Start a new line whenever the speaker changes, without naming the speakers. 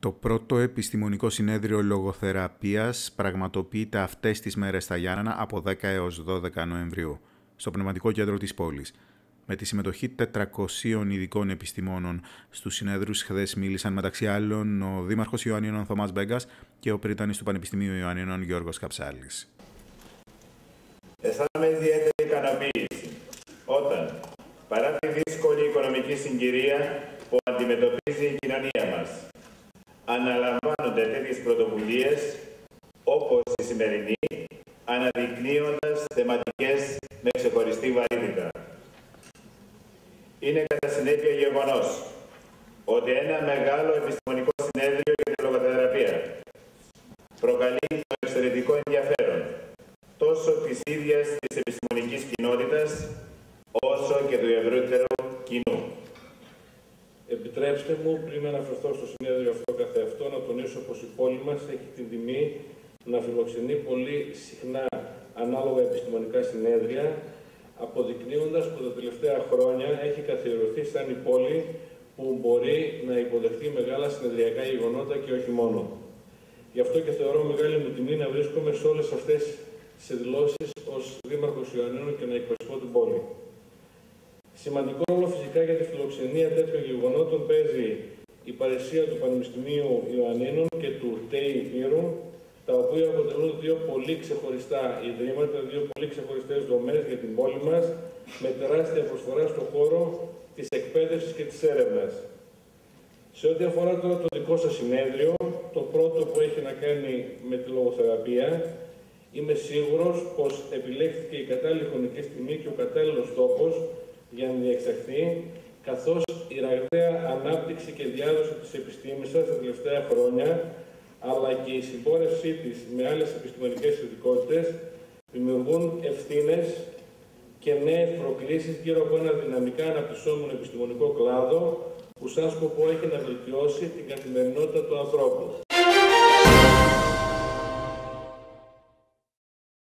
Το πρώτο επιστημονικό συνέδριο λογοθεραπείας πραγματοποιείται αυτές τις μέρες στα Γιάννενα από 10 έως 12 Νοεμβρίου, στο Πνευματικό Κέντρο της πόλης. Με τη συμμετοχή 400 ειδικών επιστημόνων στους συνέδρους χθες μίλησαν μεταξύ άλλων ο Δήμαρχος Ιωαννίνων Θωμάς Μπέγκας και ο πρίτανης του Πανεπιστημίου Ιωαννίνων Γιώργος Καψάλης.
Αισθάνομαι ιδιαίτερη ικανοποίηση όταν, παρά τη δύσκολη οικονομική συγκυρία που αντιμετωπίζει η κοινωνία μας, αναλαμβάνονται τέτοιες πρωτοβουλίες όπως η σημερινή, αναδεικνύοντας θεματικές με ξεχωριστή βαρύτητα. Είναι κατά συνέπεια γεγονός ότι ένα μεγάλο επιστημονικό συνέδριο για τη λογοθεραπεία προκαλεί το εξαιρετικό ενδιαφέρον τόσο της ίδιας της επιστημονικής κοινότητας όσο και του ευρύτερου κοινού.
Επιτρέψτε μου, πριν αναφερθώ στο συνέδριο αυτό καθεαυτό, να τονίσω πως η πόλη μας έχει την τιμή να φιλοξενεί πολύ συχνά ανάλογα επιστημονικά συνέδρια, αποδεικνύοντας που τα τελευταία χρόνια έχει καθιερωθεί σαν η πόλη που μπορεί να υποδεχθεί μεγάλα συνεδριακά γεγονότα και όχι μόνο. Γι' αυτό και θεωρώ μεγάλη μου τιμή να βρίσκομαι σε όλες αυτές τις εκδηλώσεις ως Δήμαρχος Ιωαννίνου και να εκπροσωπώ την πόλη. Σημαντικό ρόλο φυσικά για τη φιλοξενία τέτοιων γεγονότων παίζει η παρουσία του Πανεπιστημίου Ιωαννίνων και του ΤΕΙ Υπήρου, τα οποία αποτελούν δύο πολύ ξεχωριστά ιδρύματα, δύο πολύ ξεχωριστές δομές για την πόλη μας, με τεράστια προσφορά στον χώρο της εκπαίδευσης και της έρευνας. Σε ό,τι αφορά τώρα το δικό σας συνέδριο, το πρώτο που έχει να κάνει με τη λογοθεραπεία, είμαι σίγουρος πως επιλέχθηκε η κατάλληλη χρονική στιγμή και ο κατάλληλος τόπος για να διεξαχθεί, καθώς η ραγδαία ανάπτυξη και διάδοση της επιστήμης σας τα τελευταία χρόνια, αλλά και η συμπόρευσή της με άλλες επιστημονικές ειδικότητες, δημιουργούν ευθύνες και νέες προκλήσεις γύρω από ένα δυναμικά αναπτυσσόμενο επιστημονικό κλάδο που σαν σκοπό έχει να βελτιώσει την καθημερινότητα του ανθρώπου.